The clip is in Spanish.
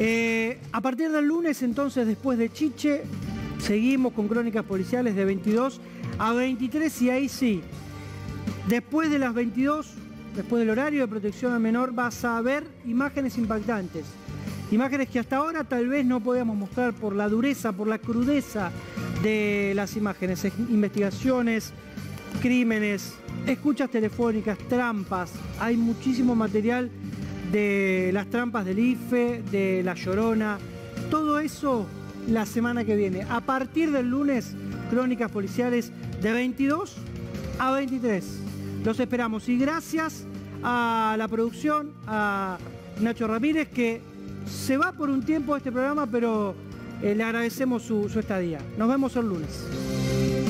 Eh, a partir del lunes, entonces, después de Chiche, seguimos con crónicas policiales de 22 a 23 y ahí sí, después de las 22, después del horario de protección al menor, vas a ver imágenes impactantes. Imágenes que hasta ahora tal vez no podíamos mostrar por la dureza, por la crudeza de las imágenes, investigaciones, crímenes, escuchas telefónicas, trampas. Hay muchísimo material de las trampas del IFE, de La Llorona, todo eso la semana que viene. A partir del lunes, crónicas policiales de 22 a 23. Los esperamos y gracias a la producción, a Nacho Ramírez, que se va por un tiempo a este programa, pero eh, le agradecemos su, su estadía. Nos vemos el lunes.